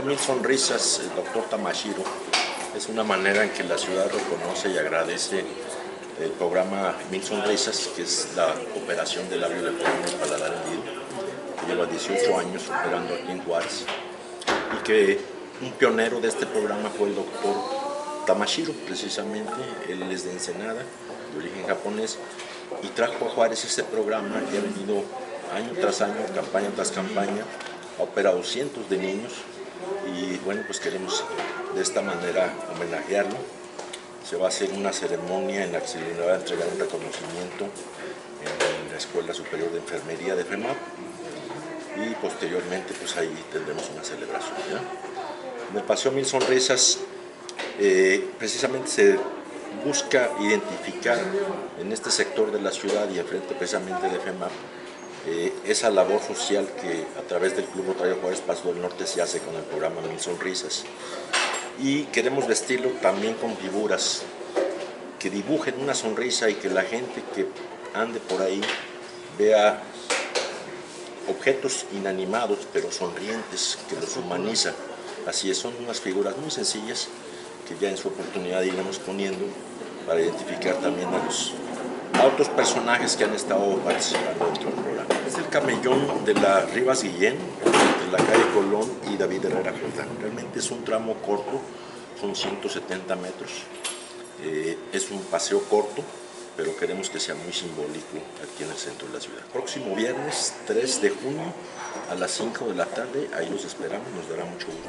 Mil Sonrisas, el doctor Tamashiro, es una manera en que la ciudad reconoce y agradece el programa Mil Sonrisas, que es la operación del labio de y paladar hendido, que lleva 18 años operando aquí en Juárez, y que un pionero de este programa fue el doctor Tamashiro, precisamente, él es de Ensenada, de origen japonés, y trajo a Juárez ese programa que ha venido año tras año, campaña tras campaña, ha operado cientos de niños y bueno, pues queremos de esta manera homenajearlo. Se va a hacer una ceremonia en la que se le va a entregar un reconocimiento en la Escuela Superior de Enfermería de FEMAP y posteriormente pues ahí tendremos una celebración. En el Paseo Mil Sonrisas eh, precisamente se busca identificar en este sector de la ciudad y enfrente precisamente de FEMAP eh, esa labor social que a través del Club Rotario Juárez Paso del Norte se hace con el programa Mil Sonrisas. Y queremos vestirlo también con figuras que dibujen una sonrisa y que la gente que ande por ahí vea objetos inanimados pero sonrientes que los humaniza. Así es, son unas figuras muy sencillas que ya en su oportunidad iremos poniendo para identificar también a los otros personajes que han estado participando dentro del programa. Camellón de la Rivas Guillén, de la calle Colón y David Herrera Jordán. Realmente es un tramo corto, son 170 metros. Eh, es un paseo corto, pero queremos que sea muy simbólico aquí en el centro de la ciudad. Próximo viernes 3 de junio a las 5 de la tarde, ahí los esperamos, nos dará mucho gusto.